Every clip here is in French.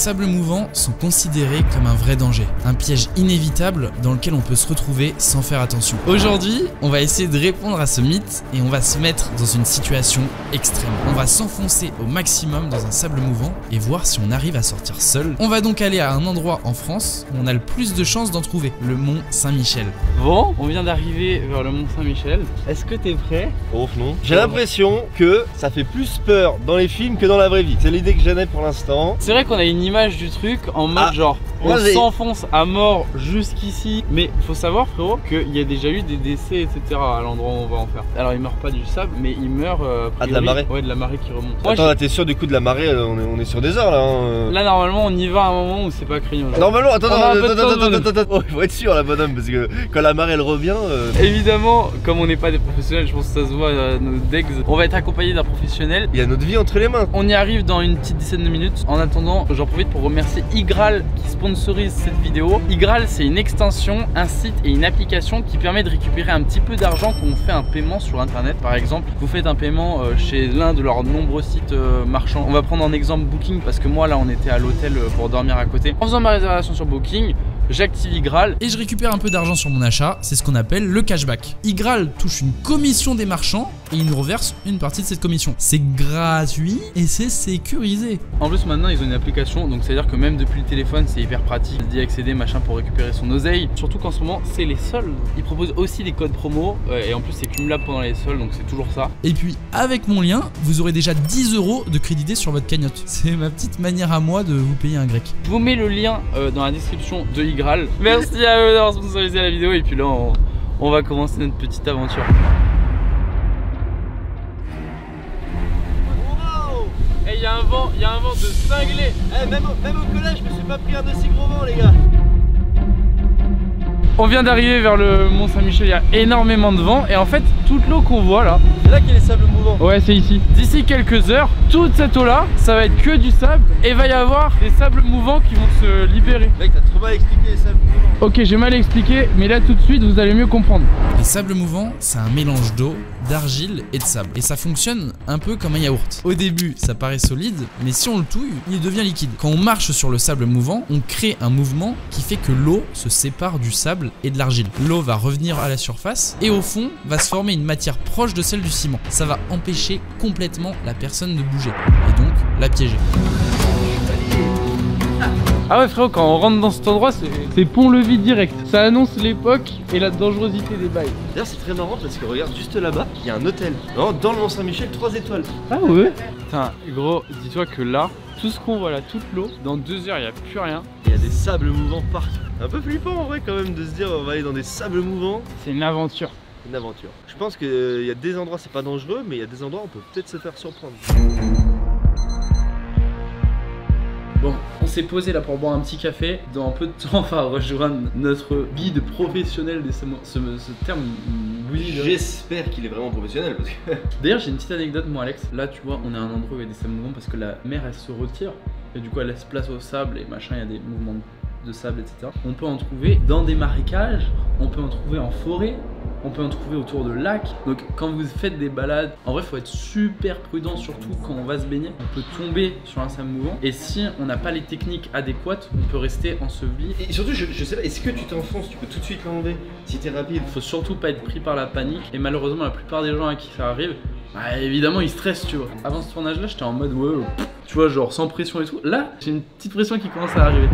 sables mouvants sont considérés comme un vrai danger, un piège inévitable dans lequel on peut se retrouver sans faire attention. Aujourd'hui, on va essayer de répondre à ce mythe et on va se mettre dans une situation extrême. On va s'enfoncer au maximum dans un sable mouvant et voir si on arrive à sortir seul. On va donc aller à un endroit en France où on a le plus de chances d'en trouver, le mont Saint-Michel. Bon, on vient d'arriver vers le mont Saint-Michel. Est-ce que t'es prêt? Oh non. J'ai l'impression que ça fait plus peur dans les films que dans la vraie vie. C'est l'idée que j'en ai pour l'instant. C'est vrai qu'on a une image du truc en mode Ah, genre on s'enfonce à mort jusqu'ici. Mais faut savoir frérot qu'il y a déjà eu des décès etc à l'endroit où on va en faire. Alors il meurt pas du sable mais il meurt euh, Ah, de la marée Ouais de la marée qui remonte. Attends, là, t'es sûr du coup de la marée euh, on est, on est sur des heures là. hein. je- Là normalement on y va à un moment où c'est pas genre. Normalement, attends, attends, attends, attends, attends, Oh, faut être sûr là, bonhomme, parce que quand la marée elle revient. euh, Évidemment, comme on n'est pas des professionnels, je pense que ça se voit nos decks, on va être accompagné d'un professionnel. Il y a notre vie entre les mains. On y arrive dans une petite dizaine de minutes. En attendant, j'en profite pour remercier Igral qui sponsorise cette vidéo. Igral, c'est une extension, un site et une application qui permet de récupérer un petit peu d'argent quand on fait un paiement sur internet. Par exemple, vous faites un paiement euh, chez l'un de leurs nombreux sites euh, marchands. On va prendre en exemple Booking parce que moi là on était à l'hôtel euh, pour dormir à côté. En faisant ma réservation sur Booking, j'active Igral Et je récupère un peu d'argent sur mon achat, c'est ce qu'on appelle le cashback. Igral touche une commission des marchands et il nous reverse une partie de cette commission. C'est gratuit et c'est sécurisé. En plus maintenant ils ont une application donc c'est à dire que même depuis le téléphone c'est hyper pratique d'y accéder machin pour récupérer son oseille Surtout qu'en ce moment c'est les soldes Ils proposent aussi des codes promo euh, et en plus c'est cumulable pendant les soldes donc c'est toujours ça Et puis avec mon lien, vous aurez déjà 10 euros de crédité sur votre cagnotte. C'est ma petite manière à moi de vous payer un grec. Je vous mets le lien euh, dans la description de Igral Merci à eux d'avoir sponsorisé la vidéo et puis là on, on va commencer notre petite aventure Et il y a un vent, il y a un vent de cinglé Eh, même, au- même au collège, je me suis pas pris un aussi gros vent, les gars. On vient d'arriver vers le Mont Saint-Michel, il y a énormément de vent et en fait toute l'eau qu'on voit là C'est là qu'il y a les sables mouvants. Ouais, c'est ici. D'ici quelques heures, toute cette eau-là, ça va être que du sable et va y avoir des sables mouvants qui vont se libérer. Mec, t'as trop mal expliqué les sables mouvants. Ok, j'ai mal expliqué, mais là tout de suite, vous allez mieux comprendre. Les sables mouvants, c'est un mélange d'eau, d'argile et de sable. Et ça fonctionne un peu comme un yaourt. Au début, ça paraît solide, mais si on le touille, il devient liquide. Quand on marche sur le sable mouvant, on crée un mouvement qui fait que l'eau se sépare du sable et de l'argile. L'eau va revenir à la surface et au fond va se former une matière proche de celle du ciment. Ça va empêcher complètement la personne de bouger et donc la piéger. Ah ouais frérot, quand on rentre dans cet endroit, c'est pont-levis direct. Ça annonce l'époque et la dangerosité des bails. D'ailleurs, c'est très marrant parce que regarde juste là-bas, il y a un hôtel. Non, dans le Mont Saint-Michel, 3 étoiles. Ah ouais? Putain, gros, dis-toi que là, tout ce qu'on voit là, toute l'eau, dans deux heures, il n'y a plus rien. Il y a des sables mouvants partout. Un peu flippant en vrai quand même de se dire on va aller dans des sables mouvants. C'est une aventure. Une aventure. Je pense qu'il y a des endroits c'est pas dangereux, mais il y a des endroits où on peut peut-être se faire surprendre. Bon, on s'est posé là pour boire un petit café. Dans un peu de temps, on va rejoindre notre guide professionnel des samo- ce, ce terme de- J'espère qu'il est vraiment professionnel parce que. D'ailleurs, j'ai une petite anecdote, moi, Alex. Là, tu vois, on est à un endroit où il y a des sables mouvants parce que la mer elle se retire et du coup elle laisse place au sable et machin. Il y a des mouvements de sable, etc. On peut en trouver dans des marécages, on peut en trouver en forêt. On peut en trouver autour de lacs. Donc quand vous faites des balades, en vrai faut être super prudent surtout quand on va se baigner. On peut tomber sur un sable mouvant et si on n'a pas les techniques adéquates, on peut rester enseveli. Et surtout, je, je sais pas, est-ce que tu t'enfonces? Tu peux tout de suite l'enlever si t'es rapide. Faut surtout pas être pris par la panique et malheureusement la plupart des gens à qui ça arrive, bah évidemment ils stressent tu vois. Avant ce tournage là j'étais en mode ouais, tu vois genre sans pression et tout. Là j'ai une petite pression qui commence à arriver.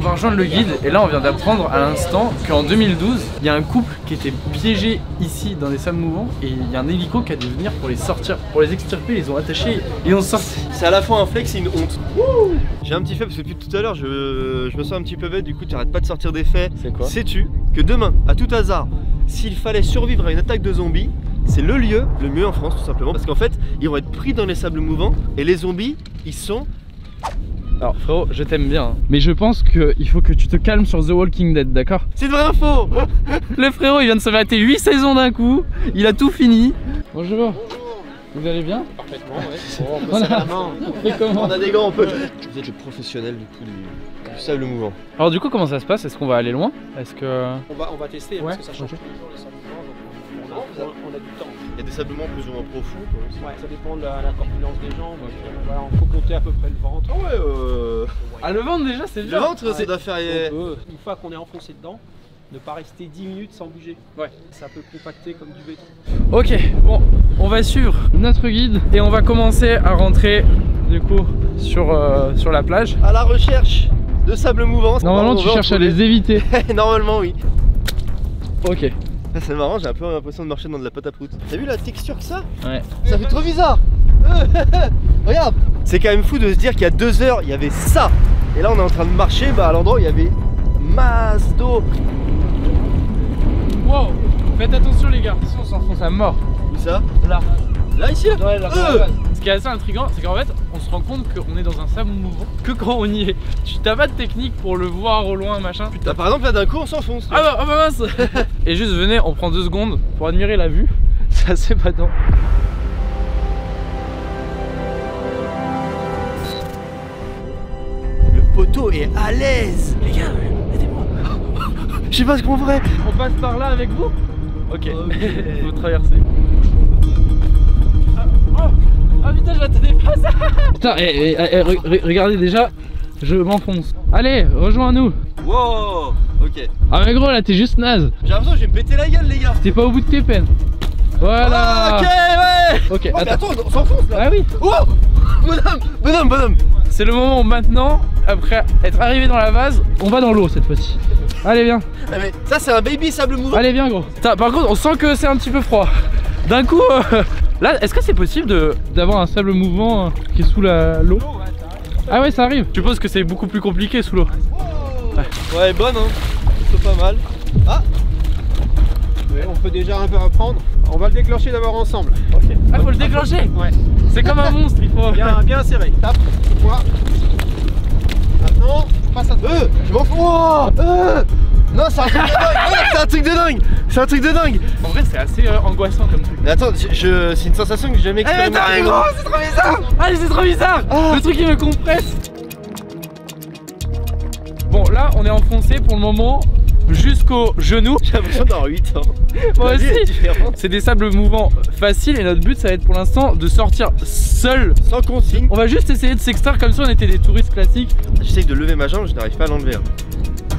On va rejoindre le guide et là on vient d'apprendre à l'instant qu'en 2012 il y a un couple qui était piégé ici dans des sables mouvants et il y a un hélico qui a dû venir pour les sortir, pour les extirper, ils ont attachés et ils ont sorti. C'est à la fois un flex et une honte. J'ai un petit fait parce que depuis tout à l'heure, je, je me sens un petit peu bête, du coup, tu arrêtes pas de sortir des faits. C'est quoi Sais-tu que demain, à tout hasard, s'il fallait survivre à une attaque de zombies, c'est le lieu le mieux en France tout simplement parce qu'en fait ils vont être pris dans les sables mouvants et les zombies ils sont Alors frérot, je t'aime bien, hein. mais je pense qu'il faut que tu te calmes sur The Walking Dead, d'accord? C'est de vraie info. Le frérot, il vient de se mater 8 saisons d'un coup, il a tout fini. Bonjour. Vous allez bien? Parfaitement ouais. On Voilà. la main. On a des gants on peut. Vous êtes le professionnel du coup du, du sable mouvant. Alors du coup, comment ça se passe? Est-ce qu'on va aller loin? Est-ce que... On va, on va tester Ouais, parce que ça change ok. tous les des sables mouvants plus ou moins profonds. quoi. Ouais, ça dépend de la, la corpulence des jambes. Euh, Voilà, il faut compter à peu près le ventre. Ah ouais, euh... Ah, le ventre déjà, c'est Le bien. ventre, ça C'est- doit faire. On peut, une fois qu'on est enfoncé dedans, ne pas rester 10 minutes sans bouger. Ouais. Ça peut compacter comme du béton. Ok, bon, on va suivre notre guide et on va commencer à rentrer du coup sur, euh, sur la plage. À la recherche de sable mouvant. Normalement, On tu cherches à les éviter. Normalement, oui. Ok. C'est marrant, j'ai un peu l'impression de marcher dans de la pâte à prout. T'as vu la texture que ça Ouais. Ça fait trop bizarre Regarde C'est quand même fou de se dire qu'il y a deux heures, il y avait ça Et là on est en train de marcher bah, à l'endroit où il y avait masse d'eau Wow, faites attention les gars, si on s'enfonce à mort. Où ça Là. Là ici là Ouais, là, Euh. Ce qui est assez intriguant, c'est qu'en fait, on se rend compte qu'on est dans un sable mouvant que quand on y est. Tu t'as pas de technique pour le voir au loin, machin. Bah, Par exemple là d'un coup on s'enfonce Ah bah, ah bah mince Et juste venez, on prend deux secondes pour admirer la vue. C'est assez patent. Le poteau est à l'aise Les gars, aidez-moi. Je sais pas ce qu'on ferait On passe par là avec vous Ok, Ok. faut traverser. Ah, oh, ah putain, je la tenais pas ça Putain, eh, eh, eh, re- re- regardez déjà, je m'enfonce. Allez, rejoins-nous Wow Ok Ah mais gros, là t'es juste naze. J'ai l'impression que je vais me péter la gueule les gars T'es pas au bout de tes peines. Voilà Ah, Ok ouais Ok, Oh, mais attends. attends, on s'enfonce là Ah oui Oh Bonhomme Bonhomme Bonhomme C'est le moment où maintenant, après être arrivé dans la vase, on va dans l'eau cette fois-ci. Allez viens, Ah, mais ça c'est un baby sable mouvant allez viens gros. Par contre, on sent que c'est un petit peu froid. D'un coup, euh, là, est-ce que c'est possible d'avoir un sable mouvant euh, qui est sous la- l'eau? Ah ouais, ça arrive. Je suppose que c'est beaucoup plus compliqué sous l'eau. Ouais bonne hein C'est pas mal Ouais, on peut déjà un peu apprendre. On va le déclencher d'abord ensemble. Ok. Ah, faut le déclencher. Ouais. C'est comme un monstre, il faut. Bien, bien serré. Tape. Maintenant, passe à toi. Euh, je m'en fous. Oh, euh, non, c'est un c'est un truc de dingue. C'est un truc de dingue. En vrai, c'est assez euh, angoissant comme truc. Mais attends, je, je- c'est une sensation que j'ai jamais expérimentée. c'est trop bizarre Ah, c'est trop bizarre Ah. Le truc il me compresse Bon, là, on est enfoncé pour le moment jusqu'au genou. J'ai l'impression d'avoir 8 ans. Moi aussi. C'est des sables mouvants faciles et notre but, ça va être pour l'instant de sortir seul. Sans consigne. On va juste essayer de s'extraire comme si on était des touristes classiques. J'essaye de lever ma jambe, je n'arrive pas à l'enlever. hein.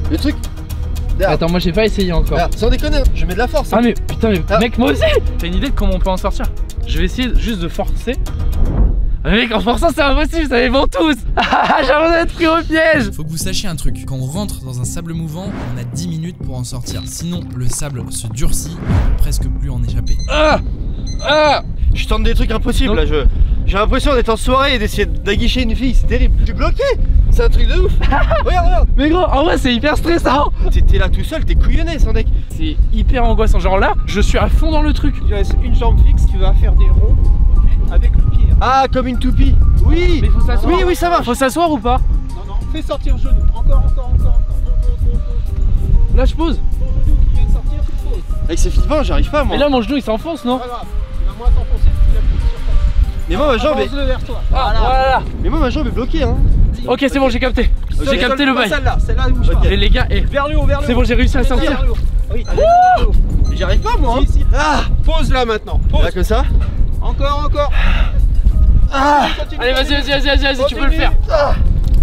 Le truc. Attends, moi j'ai pas essayé encore. Sans déconner, hein, je mets de la force. hein. Ah mais putain mais Ah. mec moi aussi T'as une idée de comment on peut en sortir Je vais essayer juste de forcer. Ah, Mec en forçant c'est impossible, ça les vend tous Ah j'ai l'impression d'être pris au piège Faut que vous sachiez un truc, quand on rentre dans un sable mouvant, on a 10 minutes pour en sortir. Sinon, le sable se durcit, on peut presque plus en échapper. Ah Ah Je tente des trucs impossibles Non. là. Je... J'ai l'impression d'être en soirée et d'essayer d'aguicher une fille, c'est terrible. Je suis bloqué. C'est un truc de ouf. regarde, regarde. Mais gros, en vrai c'est hyper stressant T'es t'es là tout seul, t'es couillonné sans deck. C'est hyper angoissant, genre là, je suis à fond dans le truc Tu laisses une jambe fixe, tu vas faire des ronds avec le pied. Ah, comme une toupie. Oui. Mais faut s'asseoir Oui, oui, ça marche. Faut s'asseoir ou pas? Non, non, fais sortir le genou. Encore, encore, encore, encore. Là je pose Ton genou qui vient de sortir, tu le poses. Avec ces flippants, j'arrive pas moi. Mais là mon genou il s'enfonce non? Mais moi ma jambe est... Vers toi. Ah voilà Mais moi ma jambe est bloquée hein. Ok c'est bon j'ai capté J'ai capté le bail Celle-là, celle-là où je Ok. Et les gars, eh, Vers le haut, vers le haut. c'est bon j'ai réussi à sortir. Oui, J'y arrive pas moi hein. Si, si. Ah Pose là maintenant. Pose. Là comme ça Encore, encore. Ah Allez vas-y vas-y vas-y vas-y tu peux le faire Ah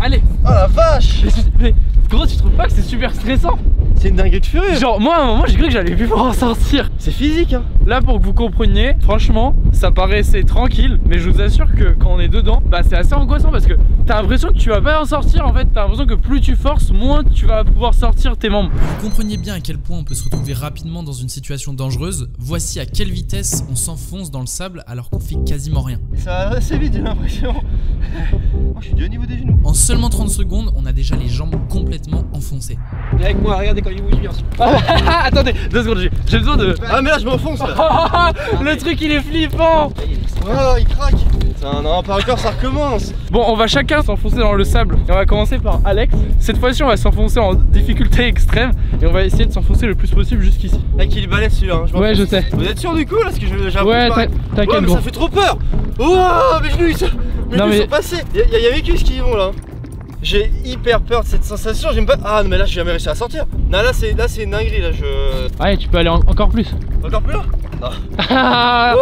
Allez Oh la vache mais, mais, gros tu trouves pas que c'est super stressant? C'est une dinguerie de furieux. Genre moi à un moment j'ai cru que j'allais plus pouvoir en sortir. C'est physique hein. Là pour que vous compreniez, franchement ça paraissait tranquille Mais je vous assure que quand on est dedans, bah c'est assez angoissant parce que T'as l'impression que tu vas pas en sortir en fait. T'as l'impression que plus tu forces, moins tu vas pouvoir sortir tes membres. Vous compreniez bien à quel point on peut se retrouver rapidement dans une situation dangereuse. Voici à quelle vitesse on s'enfonce dans le sable alors qu'on fait quasiment rien. Ça va assez vite j'ai l'impression. Moi je suis du haut niveau des genoux. En seulement 30 secondes, on a déjà les jambes complètement enfoncées. Viens avec moi, regardez il bouge bien. Ah, Attendez, deux secondes, j'ai- besoin de... Ah mais là je m'enfonce là Le truc il est flippant Oh il craque Putain non pas encore ça recommence Bon, on va chacun s'enfoncer dans le sable. Et on va commencer par Alex. Cette fois-ci, on va s'enfoncer en difficulté extrême. Et on va essayer de s'enfoncer le plus possible jusqu'ici. Mec il est balèze celui-là hein, Ouais, je sais. Vous êtes sûr du coup là Parce que j'ai Ouais, t'inquiète, mais gros. ça fait trop peur Oh mes genoux mes Non, genoux mais- sont passés Y'a y, a- y a mes cuisses qui y vont là J'ai hyper peur de cette sensation, j'aime pas. Ah non mais là je vais jamais réussi à sortir Non là c'est là c'est une dinguerie là je. Ouais, tu peux aller en- encore plus. Encore plus là Ah,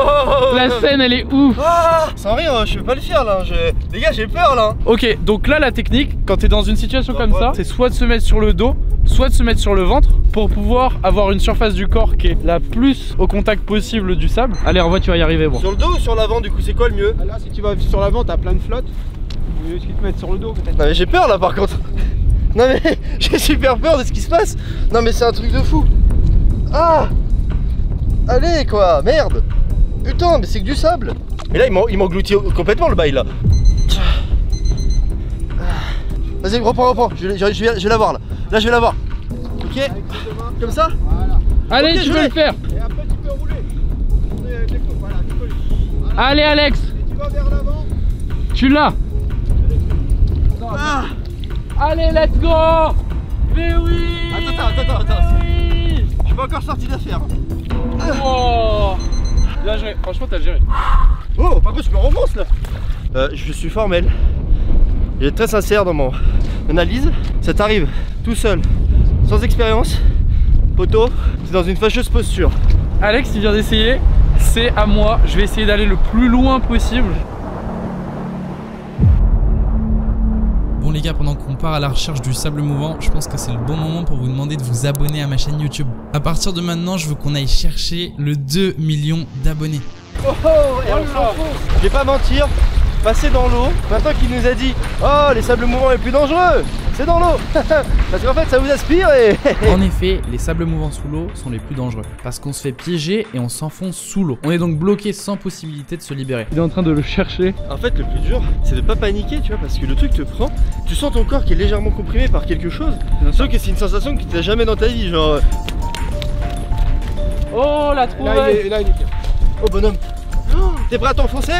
La non, scène elle est ouf Ah Sans rire, je peux pas le faire là. je- Les gars, j'ai peur là. Ok, donc là la technique, quand t'es dans une situation Bah, comme ouais. ça, c'est soit de se mettre sur le dos, soit de se mettre sur le ventre pour pouvoir avoir une surface du corps qui est la plus au contact possible du sable. Allez, en vrai, tu vas y arriver, bon. Sur le dos ou sur l'avant, du coup, c'est quoi le mieux? Ah, Là, si tu vas sur l'avant, t'as plein de flotte. Au lieu de te mettre sur le dos, peut-être. Non, mais j'ai peur là par contre. Non, mais j'ai super peur de ce qui se passe. Non, mais c'est un truc de fou. Ah Allez quoi, merde Putain, mais c'est que du sable. Mais là, il m'en- il m'engloutit complètement le bail là. Vas-y, reprends, reprends. Je, vais- je vais- je vais, je vais la voir là. Là, je vais la voir. Ok Comme ça Voilà. Allez, Ok, tu je peux le faire Et après, tu peux rouler. Tourner avec les côtes, Voilà, tu peux. Voilà. Allez, Alex Et tu vas vers l'avant. Tu l'as Ah Allez, let's go Mais oui Attends, attends, attends, attends. Oui Je suis pas encore sorti d'affaire. Oh Bien géré, franchement, t'as géré. Oh, par contre, je me renfonce là. Euh, je suis formel. Je vais être très sincère dans mon analyse. Ça t'arrive tout seul, sans expérience. Poteau, c'est dans une fâcheuse posture. Alex, il vient d'essayer, c'est à moi. Je vais essayer d'aller le plus loin possible. Les gars, pendant qu'on part à la recherche du sable mouvant, je pense que c'est le bon moment pour vous demander de vous abonner à ma chaîne YouTube. À partir de maintenant, je veux qu'on aille chercher le 2 millions d'abonnés. Oh, oh, et. Je vais pas mentir, passer dans l'eau, maintenant qu'il nous a dit Oh, les sables mouvants les plus dangereux, c'est dans l'eau Parce qu'en fait, ça vous aspire et. En effet, les sables mouvants sous l'eau sont les plus dangereux parce qu'on se fait piéger et on s'enfonce sous l'eau. On est donc bloqué sans possibilité de se libérer. Il est en train de le chercher. En fait, le plus dur, c'est de pas paniquer, tu vois, parce que le truc te prend, tu sens ton corps qui est légèrement comprimé par quelque chose, sauf que c'est une sensation que tu n'as jamais dans ta vie, genre. euh, Oh, la Là, il est, là, il est bien. Oh bonhomme Oh, T'es prêt à t'enfoncer?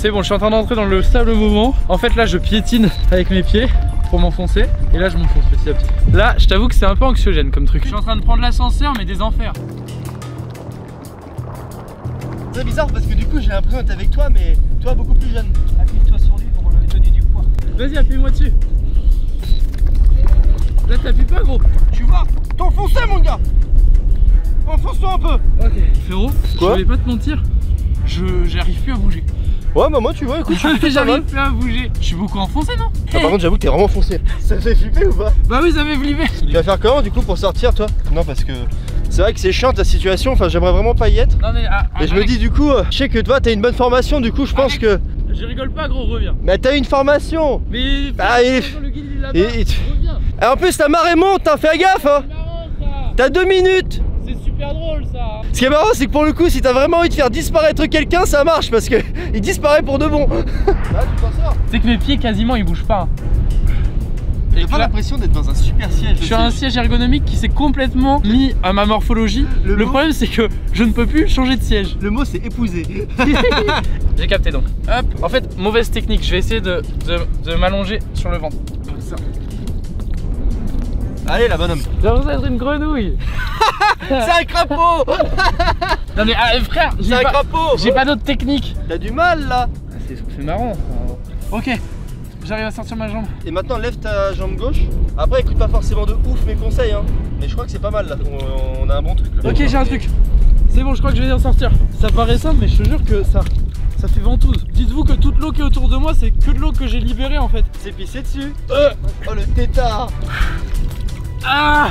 C'est bon, je suis en train d'entrer dans le sable mouvant. En fait, là, je piétine avec mes pieds pour m'enfoncer. Et là, je m'enfonce petit à petit. Là, je t'avoue que c'est un peu anxiogène comme truc. Je suis en train de prendre l'ascenseur, mais des enfers. C'est bizarre parce que du coup j'ai l'impression d'être avec toi, mais toi beaucoup plus jeune. Appuie-toi sur lui pour lui donner du poids. Vas-y, appuie-moi dessus. Là, t'appuies pas, gros. Tu vas t'enfoncer, mon gars Enfonce-toi un peu Ok. Frérot, Quoi je vais pas te mentir. Je j'arrive plus à bouger. Ouais, bah moi, tu vois, écoute, je suis j'arrive plus à bouger. Je suis beaucoup enfoncé, non Ah, par contre, j'avoue que t'es vraiment foncé. Ça fait flipper ou pas Bah oui, ça m'est flippé. Tu vas faire comment du coup pour sortir, toi Non, parce que c'est vrai que c'est chiant ta situation, enfin, j'aimerais vraiment pas y être. Non mais ah, Et je me dis, du coup, euh, je sais que toi, t'as une bonne formation, du coup, je pense que. je rigole pas, gros, reviens. Mais t'as une formation Mais Ah, il- le guide il est là-bas. Et- et- Reviens. Et en plus, ta marée monte, hein, fais gaffe, hein. T'as deux minutes Ce qui est marrant, c'est que pour le coup, si t'as vraiment envie de faire disparaître quelqu'un, ça marche parce que il disparaît pour de bon. Ah, tu C'est que mes pieds quasiment ils bougent pas. J'ai pas l'impression d'être dans un super siège. je suis un siège ergonomique qui s'est complètement mis à ma morphologie. Le Le, mot- problème c'est que je ne peux plus changer de siège. Le mot, c'est épousé. J'ai capté donc. Hop. En fait, mauvaise technique. Je vais essayer de, de, de m'allonger sur le ventre. Comme ça. Allez, la bonhomme. L'impression d'être une grenouille. C'est un crapaud Non mais ah, frère, C'est j'ai un pas, crapaud j'ai pas d'autre technique. T'as du mal là Ah, c'est marrant. Ok, j'arrive à sortir ma jambe. Et maintenant, lève ta jambe gauche. Après, écoute pas forcément de ouf mes conseils, hein. Mais je crois que c'est pas mal là. On, on a un bon truc là. Ok, j'ai un truc. C'est bon, je crois que je vais en sortir. Ça paraît simple, mais je te jure que ça, ça fait ventouse. Dites-vous que toute l'eau qui est autour de moi, c'est que de l'eau que j'ai libérée en fait. C'est pissé dessus. Euh. Oh le tétard Ah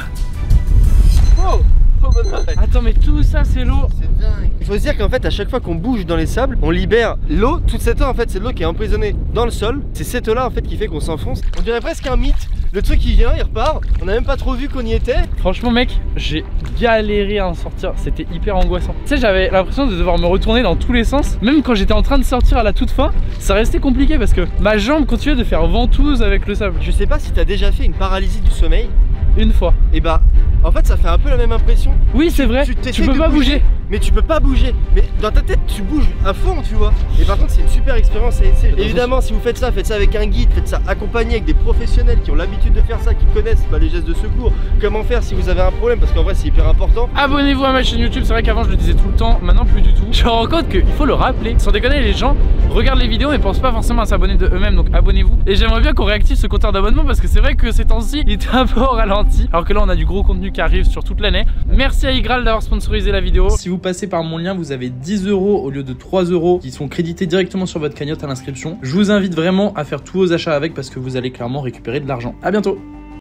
Oh Oh Attends, mais tout ça, c'est l'eau. C'est dingue. Il faut se dire qu'en fait, à chaque fois qu'on bouge dans les sables, on libère l'eau. Toute cette eau, en fait, c'est de l'eau qui est emprisonnée dans le sol. C'est cette eau-là, en fait, qui fait qu'on s'enfonce. On dirait presque un mythe. Le truc, il vient, il repart. On a même pas trop vu qu'on y était. Franchement, mec, j'ai galéré à en sortir. C'était hyper angoissant. Tu sais, j'avais l'impression de devoir me retourner dans tous les sens. Même quand j'étais en train de sortir à la toute fin, ça restait compliqué parce que ma jambe continuait de faire ventouse avec le sable. Je sais pas si t'as déjà fait une paralysie du sommeil. Une fois. Et bah, en fait, ça fait un peu la même impression. Oui, c'est vrai. tu peux pas bouger. bouger. Mais tu peux pas bouger. Mais dans ta tête, tu bouges à fond, tu vois. Et par contre, c'est une super expérience à essayer. Évidemment, si vous faites ça, faites ça avec un guide, faites ça accompagné avec des professionnels qui ont l'habitude de faire ça, qui connaissent bah, les gestes de secours, comment faire si vous avez un problème, parce qu'en vrai, c'est hyper important. Abonnez-vous à ma chaîne YouTube, c'est vrai qu'avant je le disais tout le temps, maintenant plus du tout. Je me rends compte qu'il faut le rappeler. Sans déconner, les gens regardent les vidéos mais pensent pas forcément à s'abonner de eux-mêmes, donc abonnez-vous. Et j'aimerais bien qu'on réactive ce compteur d'abonnement parce que c'est vrai que ces temps-ci, il est un peu au ralenti. Alors que là, on a du gros contenu qui arrive sur toute l'année. Merci à Igral d'avoir sponsorisé la vidéo. Si vous passez par mon lien, vous avez 10 euros au lieu de 3 euros qui sont crédités directement sur votre cagnotte à l'inscription. Je vous invite vraiment à faire tous vos achats avec parce que vous allez clairement récupérer de l'argent. À bientôt